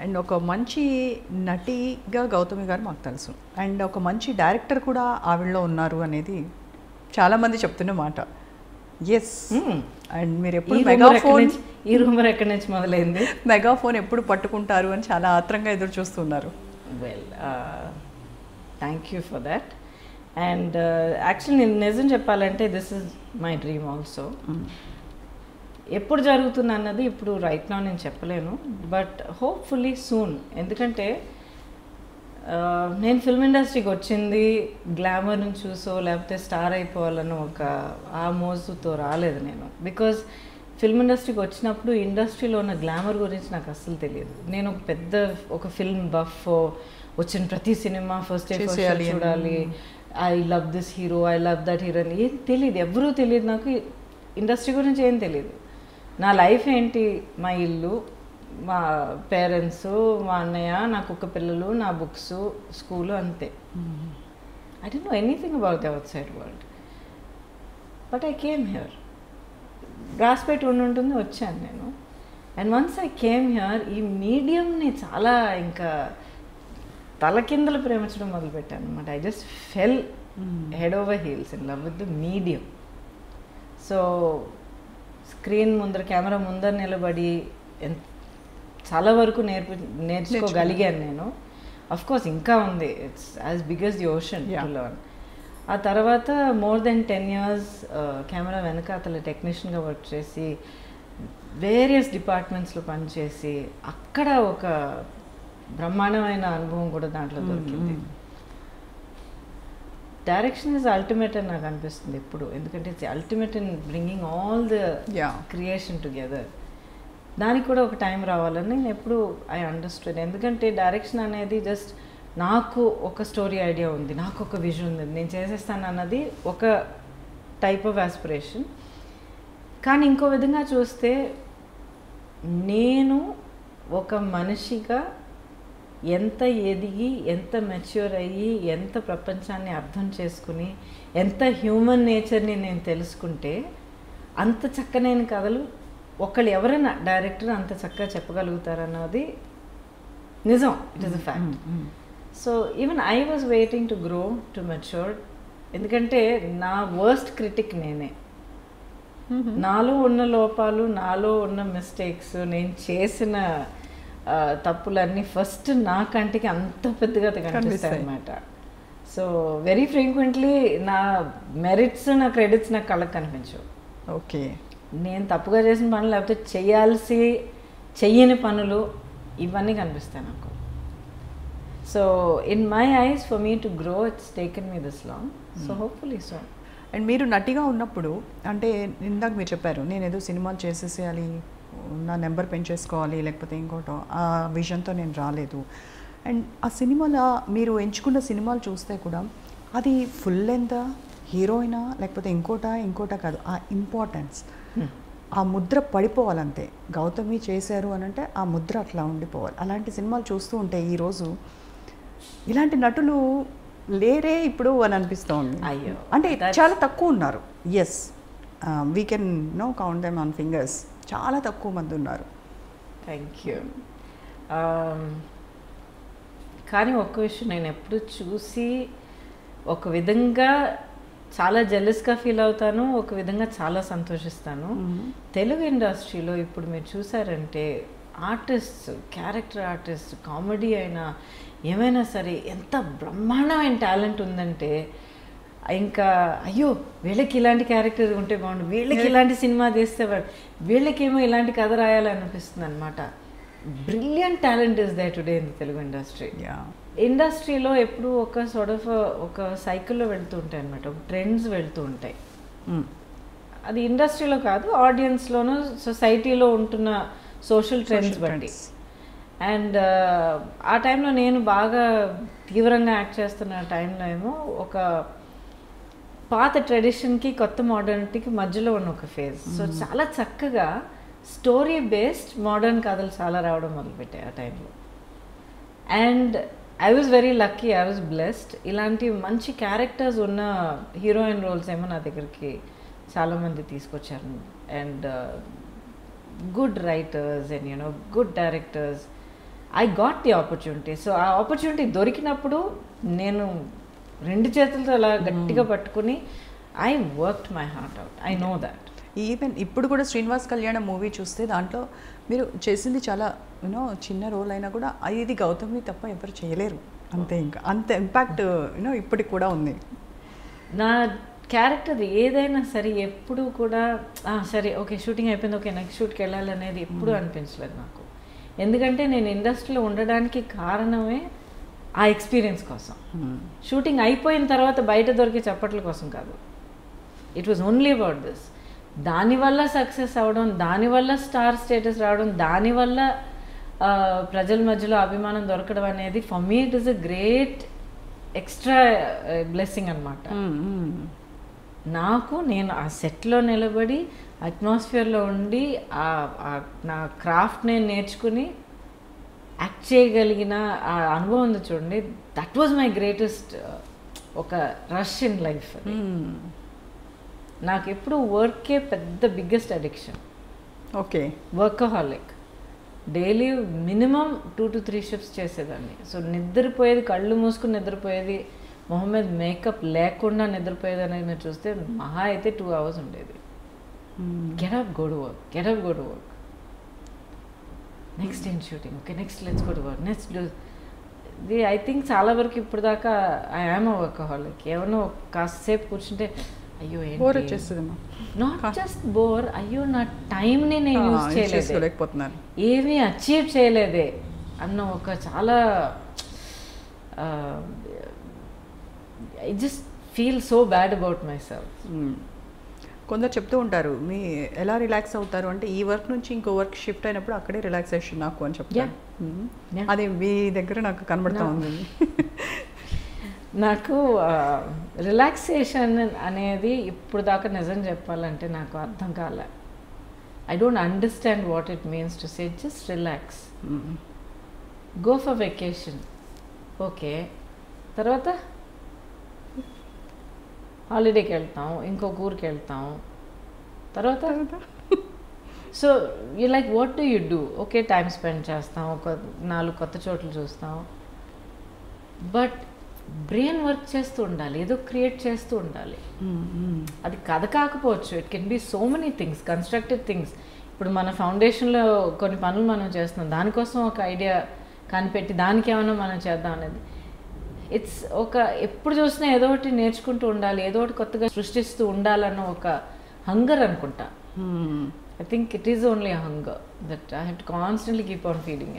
And ఒక మంచి నటిగా గౌతమి గారు మాకు తెలుసు. అండ్ ఒక మంచి డైరెక్టర్ కూడా ఆవిడలో ఉన్నారు అనేది చాలామంది చెప్తున్న మాట. ఎస్ అండ్ మీరు ఎప్పుడు మెగాఫోన్ ఈ రూమర్ ఎక్కడి నుంచి మొదలైంది? మెగాఫోన్ ఎప్పుడు పట్టుకుంటారు అని చాలా ఆత్రంగా ఎదురు చూస్తున్నారు. Well thank you for that and actually నేను నిజం చెప్పాలంటే this is my dream also ఎప్పుడు జరుగుతుంది అన్నది ఇప్పుడు రైట్ నా నేను చెప్పలేను. బట్ హోప్ఫుల్లీ సూన్ ఎందుకంటే నేను ఫిల్మ్ ఇండస్ట్రీకి వచ్చింది గ్లామర్ని చూసో లేకపోతే స్టార్ అయిపోవాలని ఒక ఆ మోజుతో రాలేదు నేను. బికాజ్ ఫిల్మ్ ఇండస్ట్రీకి వచ్చినప్పుడు ఇండస్ట్రీలో ఉన్న గ్లామర్ గురించి నాకు అస్సలు తెలియదు. నేను ఒక పెద్ద ఒక ఫిల్మ్ బఫ్ వచ్చిన ప్రతి సినిమా ఫస్ట్ డే. చూడాలి. I love this hero I love that hero అని. ఏం తెలియదు. ఎవరూ తెలియదు నాకు. ఇండస్ట్రీ గురించి ఏం తెలియదు. నా లైఫ్ ఏంటి? మా ఇల్లు మా పేరెంట్స్ మా అన్నయ్య నా కుక్క పిల్లలు నా బుక్స్ స్కూలు అంతే. I don't know anything about the outside world but I came here రాసిపెట్టి ఉండి ఉంటుంది వచ్చాను నేను. And once I came here ఈ మీడియంని చాలా ఇంకా తలకిందలు ప్రేమించడం మొదలుపెట్టాను అనమాట I just fell head over heels in love with the medium so screen ముందర కెమెరా ముందర నిలబడి ఎంత చాలా వరకు నేర్పి నేర్చుకోగలిగాను నేను. అఫ్ కోర్స్ ఇంకా ఉంది. It's as biggest the ocean. Learn ఆ తర్వాత more than ten years camera వెనక అతను టెక్నీషియన్గా వర్క్ చేసి వేరియస్ డిపార్ట్మెంట్స్లో పనిచేసి అక్కడ ఒక బ్రహ్మాండమైన అనుభవం కూడా దాంట్లో దొరికింది. డైరెక్షన్ ఇస్ అల్టిమేట్ అని నాకు అనిపిస్తుంది ఎప్పుడు. ఎందుకంటే it's ultimate in bringing all the creation together దానికి కూడా ఒక టైం రావాలని నేను ఎప్పుడు ఐ అండర్స్టూడ్ ఎందుకంటే డైరెక్షన్ అనేది జస్ట్ నాకు ఒక స్టోరీ ఐడియా ఉంది నాకు ఒక విజన్ ఉంది. నేను చేసేస్తాను అన్నది ఒక టైప్ ఆఫ్ ఆస్పిరేషన్ కానీ ఇంకో విధంగా చూస్తే నేను ఒక మనిషిగా ఎంత ఎదిగి ఎంత మెచ్యూర్ అయ్యి ఎంత ప్రపంచాన్ని అర్థం చేసుకుని ఎంత హ్యూమన్ నేచర్ని నేను తెలుసుకుంటే అంత చక్కనైన కథలు ఒకళ్ళు ఎవరైనా డైరెక్టర్ అంత చక్కగా చెప్పగలుగుతారన్నది నిజం. It is a fact so even I was waiting to grow to mature ఎందుకంటే నా వర్స్ట్ క్రిటిక్ నేనే. నాలో ఉన్న లోపాలు నాలో ఉన్న మిస్టేక్స్ నేను చేసిన తప్పులన్నీ ఫస్ట్ నా కంటికి అంత పెద్దగా కనిపిస్తాయి. అనమాట సో వెరీ ఫ్రీక్వెంట్లీ నా మెరిట్స్ నా క్రెడిట్స్ నాకు కళ్ళకి కనిపించవు. ఓకే. నేను తప్పుగా చేసిన పనులు లేకపోతే చేయాల్సి చెయ్యని పనులు ఇవన్నీ కనిపిస్తాయి నాకు. So in my eyes for me to grow it's taken me this long so hopefully so and మీరు నటిగా ఉన్నప్పుడు అంటే ఇందాక మీరు చెప్పారు నేను ఏదో సినిమాలు చేసేసేయాలి నా నెంబర్ పెంచేసుకోవాలి లేకపోతే ఇంకోటో. ఆ విజన్తో నేను రాలేదు. అండ్ ఆ సినిమాలో మీరు ఎంచుకున్న సినిమాలు చూస్తే కూడా అది ఫుల్ లెంత్ హీరోయినా లేకపోతే ఇంకోటా ఇంకోటా కాదు ఆ ఇంపార్టెన్స్. ఆ ముద్ర పడిపోవాలంతే. గౌతమి చేశారు అని అంటే ఆ ముద్ర అట్లా ఉండిపోవాలి. అలాంటి సినిమాలు చూస్తూ ఉంటే ఈరోజు ఇలాంటి నటులు లేరే ఇప్పుడు అని అనిపిస్తూ ఉంది. అయ్యో, అంటే చాలా తక్కువ ఉన్నారు. Yes we can no count them on fingers చాలా తక్కువ మంది ఉన్నారు. థ్యాంక్ యూ కానీ ఒక్క విషయం నేను ఎప్పుడు చూసి ఒక విధంగా చాలా జెలస్గా ఫీల్ అవుతాను ఒక విధంగా చాలా సంతోషిస్తాను. తెలుగు ఇండస్ట్రీలో ఇప్పుడు మీరు చూసారంటే ఆర్టిస్ట్ క్యారెక్టర్ ఆర్టిస్ట్ కామెడీ అయినా ఏమైనా సరే ఎంత బ్రహ్మాండమైన టాలెంట్ ఉందంటే ఇంకా అయ్యో వీళ్ళకి ఇలాంటి క్యారెక్టర్ ఉంటే బాగుండు. వీళ్ళకి ఇలాంటి సినిమా తీస్తే. వీళ్ళకేమో ఇలాంటి కథ రాయాలనిపిస్తుంది అనమాట brilliant talent is they today in the Telugu industry yeah ఇండస్ట్రీలో ఎప్పుడు ఒక సార్ట్ ఆఫ్ ఒక సైకిల్లో వెళ్తూ ఉంటాయి అనమాట ఒక ట్రెండ్స్ వెళ్తూ ఉంటాయి. అది ఇండస్ట్రీలో కాదు ఆడియన్స్లోనూ సొసైటీలో ఉంటున్న సోషల్ ట్రెండ్స్ బట్టి. అండ్ ఆ టైంలో నేను బాగా తీవ్రంగా యాక్ట్ చేస్తున్న టైంలో ఏమో ఒక పాత ట్రెడిషన్కి కొత్త మోడర్నిటీకి మధ్యలో ఉన్న ఒక ఫేజ్. సో చాలా చక్కగా స్టోరీ బేస్డ్ మోడర్న్ కథలు చాలా రావడం మొదలుపెట్టాయి ఆ టైంలో. And I was very lucky I was blessed. ఇలాంటి మంచి క్యారెక్టర్స్ ఉన్న హీరోయిన్ రోల్స్ ఏమో నా దగ్గరికి చాలామంది తీసుకొచ్చారు. And good writers and you know good directors I got the opportunity so ఆ ఆపర్చునిటీ దొరికినప్పుడు నేను రెండు చేతులతో అలా గట్టిగా పట్టుకుని I work my heart out I know that even ఇప్పుడు కూడా శ్రీనివాస్ కళ్యాణ మూవీ చూస్తే దాంట్లో మీరు చేసింది చాలా యూనో చిన్న రోల్ అయినా కూడా ఇది గౌతమి తప్ప ఎవరు చేయలేరు. అంతే ఇంకా. అంత ఇంపాక్ట్ యూనో ఇప్పటికి కూడా ఉంది. నా క్యారెక్టర్ ఏదైనా సరే ఎప్పుడు కూడా "ఆ, సరే ఓకే షూటింగ్ అయిపోయింది ఓకే నెక్స్ట్ షూట్కి వెళ్ళాలి అనేది ఎప్పుడు అనిపించలేదు నాకు. ఎందుకంటే నేను ఇండస్ట్రీలో ఉండడానికి కారణమే ఆ ఎక్స్పీరియన్స్ కోసం. షూటింగ్ అయిపోయిన తర్వాత బయట దొరికే చప్పట్ల కోసం కాదు. It was only about this దానివల్ల సక్సెస్ అవ్వడం దానివల్ల స్టార్ స్టేటస్ రావడం దానివల్ల ప్రజల మధ్యలో అభిమానం దొరకడం అనేది for me it is a great extra blessing అనమాట నాకు నేను ఆ సెట్లో నిలబడి అట్మాస్ఫియర్లో ఉండి నా క్రాఫ్ట్ నేను నేర్చుకుని చేయగలిగిన ఆ అనుభవం ఉంది చూడండి. దట్ వాజ్ మై గ్రేటెస్ట్ ఒక రష్ ఇన్ లైఫ్ నాకు ఎప్పుడు వర్కే పెద్ద biggest addiction okay. Workaholic daily minimum two to three shifts చేసేదాన్ని. సో నిద్రపోయేది కళ్ళు మూసుకుని నిద్రపోయేది మొహం మీద మేకప్ లేకుండా నిద్రపోయేది అనేది మీరు చూస్తే మహా అయితే టూ అవర్స్ ఉండేది. Get up go to work get up go to work next ఏం shooting okay next let's go to work next ఇది ఐ థింక్ చాలా వరకు ఇప్పుడు దాకా ఐ అ వర్కహాలిక్ ఏమన్నా కాసేపు కూర్చుంటే అయ్యో బోర్ వచ్చేస్తుందమ్మా నాట్ జస్ట్ బోర్ అయ్యో నా టైంని నేను యూజ్ చేయలేదు. ఏమీ అచీవ్ చేయలేదే. అన్న ఒక చాలా I just feel so bad about myself. కొందరు చెప్తూ ఉంటారు మీ ఎలా రిలాక్స్ అవుతారు అంటే ఈ వర్క్ నుంచి ఇంకో వర్క్ షిఫ్ట్ అయినప్పుడు అక్కడే రిలాక్సేషన్ నాకు అని. Yeah. అది మీ దగ్గర నాకు కనబడతా. ఉంది నాకు రిలాక్సేషన్ అనేది ఇప్పుడు దాకా నిజం చెప్పాలంటే నాకు అర్థం కాలే I don't understand what it means to say just relax. Go for vacation okay తర్వాత హాలిడేకి వెళ్తాం ఇంకొక ఊరికి వెళ్తాం. తర్వాత? So you like what do you do okay time spend చేస్తాం ఒక నాలుగు కొత్త చోట్ల చూస్తాం. బట్ బ్రెయిన్ వర్క్ చేస్తూ ఉండాలి ఏదో క్రియేట్ చేస్తూ ఉండాలి. మ్మ్. అది కథ కాకపోవచ్చు. It can be so many things constructed things ఇప్పుడు మన ఫౌండేషన్లో కొన్ని పనులు మనం చేస్తున్నాం దానికోసం ఒక ఐడియా కనిపెట్టి దానికి ఏమైనా మనం చేద్దాం అనేది. ఇట్స్ ఒక ఎప్పుడు చూసినా ఏదో ఒకటి నేర్చుకుంటూ ఉండాలి ఏదో ఒకటి కొత్తగా సృష్టిస్తూ ఉండాలన్న ఒక హంగర్ అనుకుంటా. I think it is only hunger that I have to constantly keep on feeding